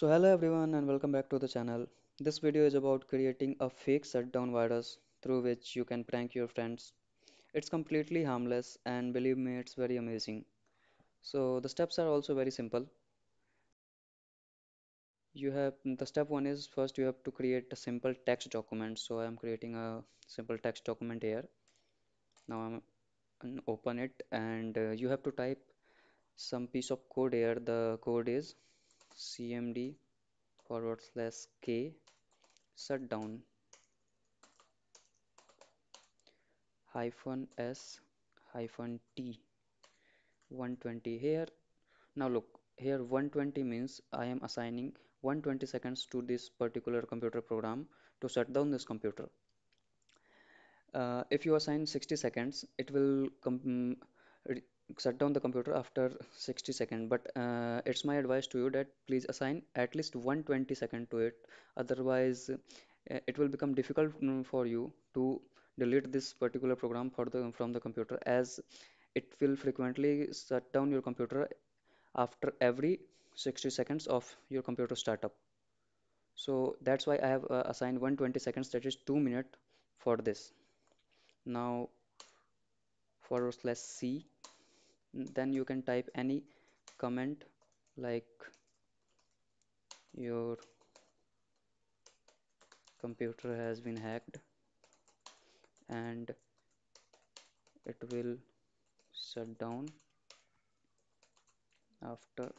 So hello everyone and welcome back to the channel. This video is about creating a fake shutdown virus through which you can prank your friends. It's completely harmless and believe me it's very amazing. So the steps are also very simple. You have the step one is first you have to create a simple text document. So I am creating a simple text document here. Now I'm open it and uh, you have to type some piece of code here. The code is cmd forward slash k shutdown hyphen s hyphen t. 120 here. Now look here 120 means I am assigning 120 seconds to this particular computer program to shut down this computer. Uh, if you assign 60 seconds it will mm, shut down the computer after 60 seconds. But uh, it's my advice to you that please assign at least 120 second to it. Otherwise uh, it will become difficult mm, for you to delete this particular program for the from the computer as it will frequently shut down your computer after every 60 seconds of your computer startup. So that's why I have uh, assigned 120 seconds that is 2 minutes for this. Now forward slash c then you can type any comment like your computer has been hacked and it will shut down after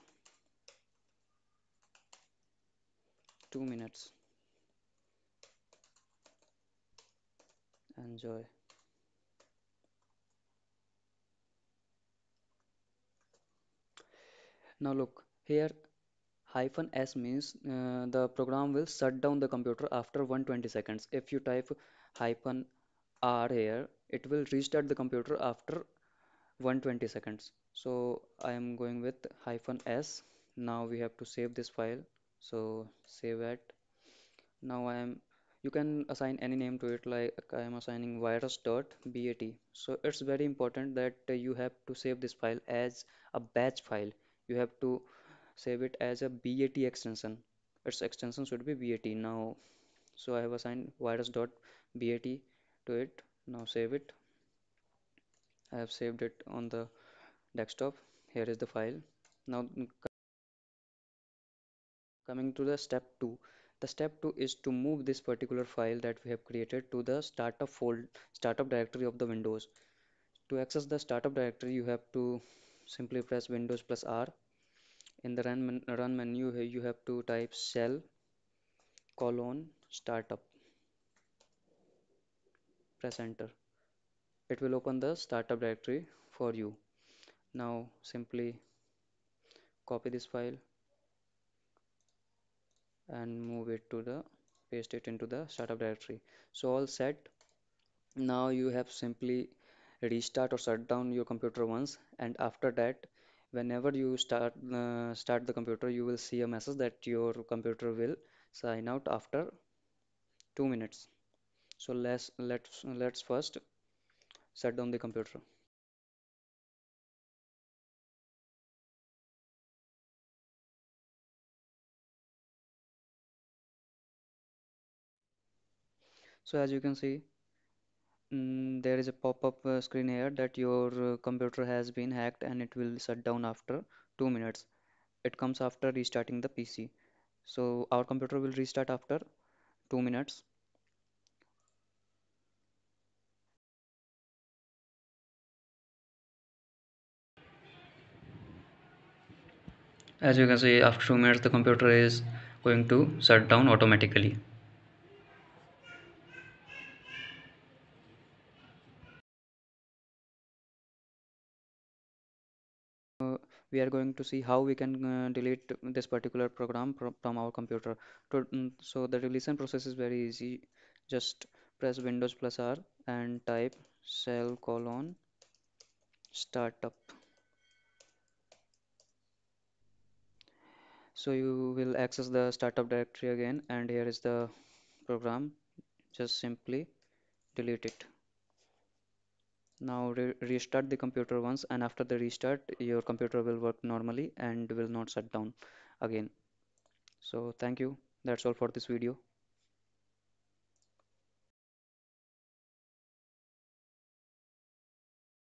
2 minutes. Enjoy now look here hyphen s means uh, the program will shut down the computer after 120 seconds. If you type hyphen r here it will restart the computer after 120 seconds. So I am going with hyphen s. Now we have to save this file. So save it now I am you can assign any name to it like I am assigning virus.bat so it's very important that you have to save this file as a batch file you have to save it as a BAT extension. Its extension should be BAT now. So I have assigned virus.bat to it. Now save it. I have saved it on the desktop. Here is the file. Now coming to the step 2 the step 2 is to move this particular file that we have created to the startup fold startup directory of the windows. To access the startup directory you have to simply press windows plus r. In the run, run menu here you have to type shell colon startup. Press enter. It will open the startup directory for you. Now simply copy this file and move it to the paste it into the startup directory. So all set. Now you have simply restart or shut down your computer once and after that whenever you start uh, start the computer you will see a message that your computer will sign out after two minutes. So let's let's let's first shut down the computer. So as you can see mm, there is a pop-up uh, screen here that your uh, computer has been hacked and it will shut down after two minutes. It comes after restarting the PC so our computer will restart after two minutes. As you can see after two minutes the computer is going to shut down automatically we are going to see how we can uh, delete this particular program from our computer. To, um, so the deletion process is very easy. Just press windows plus r and type shell colon startup. So you will access the startup directory again and here is the program. Just simply delete it now re restart the computer once and after the restart your computer will work normally and will not shut down again So thank you. That's all for this video.